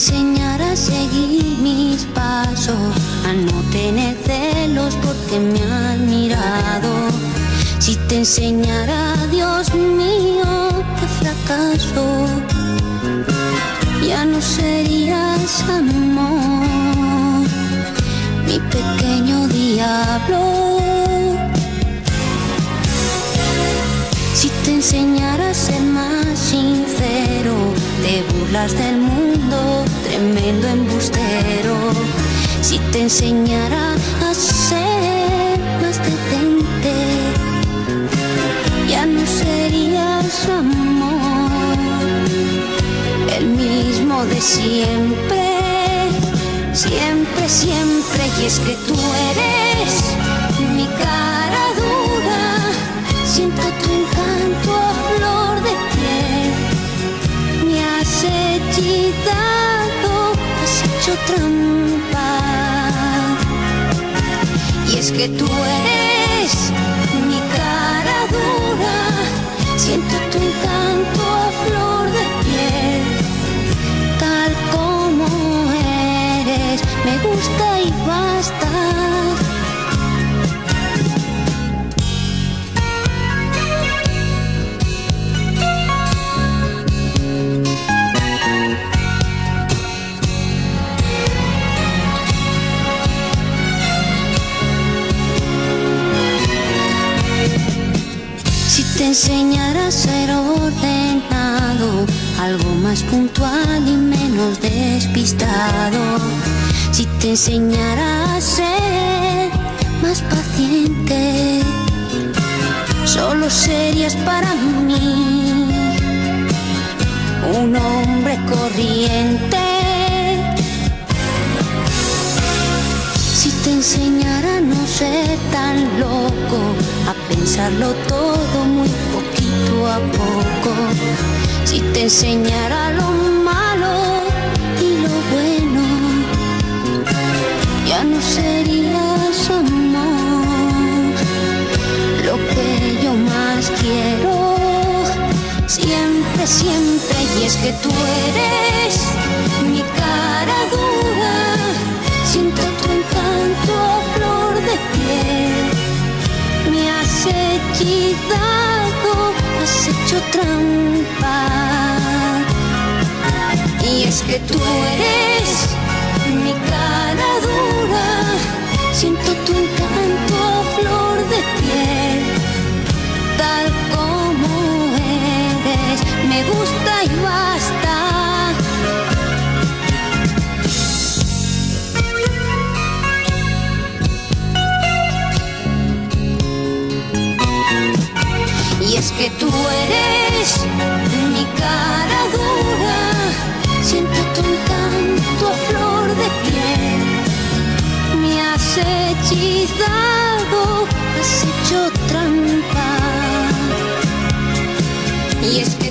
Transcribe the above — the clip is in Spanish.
enseñara a seguir mis pasos, a no tener celos porque me han mirado. Si te enseñara, Dios mío, que fracaso, ya no serías amor, mi pequeño diablo. Si te enseñara a ser más sincero, te burlas del mundo, embustero. Si te enseñara a ser más decente, ya no serías amor, el mismo de siempre, siempre, siempre. Y es que tú eres mi cara dura, siento tu trampa. Y es que tú eres mi cara dura, siento tu encanto a flor de piel, tal como eres, me gusta y basta. Te enseñara a ser ordenado, algo más puntual y menos despistado. Si te enseñara a ser más paciente, solo serías para mí un hombre corriente. Pensarlo todo muy poquito a poco. Si te enseñara lo malo y lo bueno, ya no serías amor. Lo que yo más quiero, siempre, siempre, y es que tú eres hechizado, has hecho trampa. Y es que tú eres mi cara dura. Siento tu encanto que tú eres mi cara dura, siento tu encanto a flor de piel. Me has hechizado, has hecho trampa. Y es que